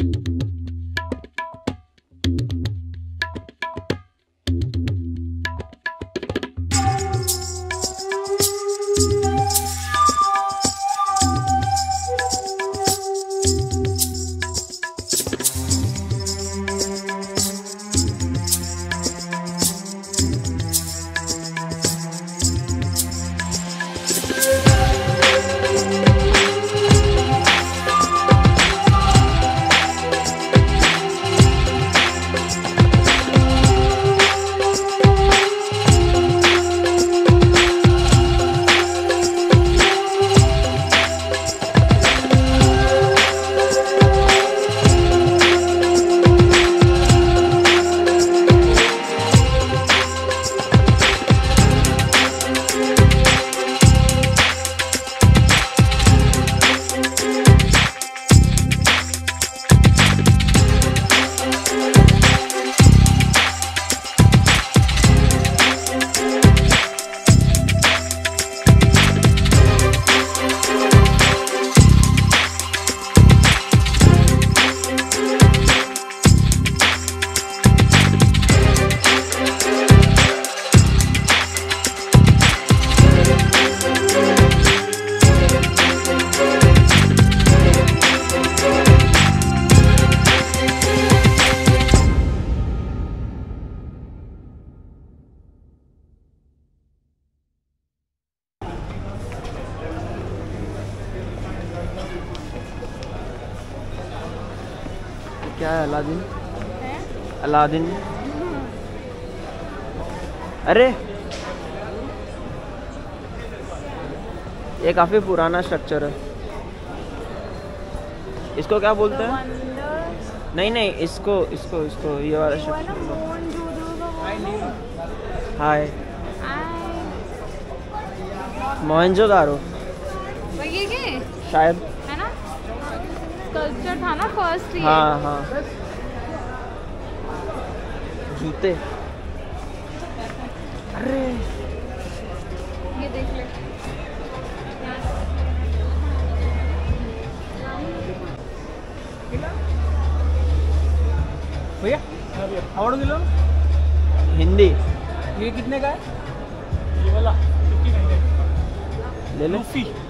you क्या है Aladdin? Aladdin. अरे! ये काफ़ी पुराना स्ट्रक्चर है। इसको क्या बोलते हैं? नहीं नहीं इसको इसको इसको ये वाला स्ट्रक्चर हाय मोहनजोदारो शायद। है ना कल्चर था ना फ़र्स्ट ये हाँ हाँ। जूते। अरे। ये देख ले। भैया आवड़ किलो हिंदी। ये कितने का है? ये वाला ले लो। लूफी।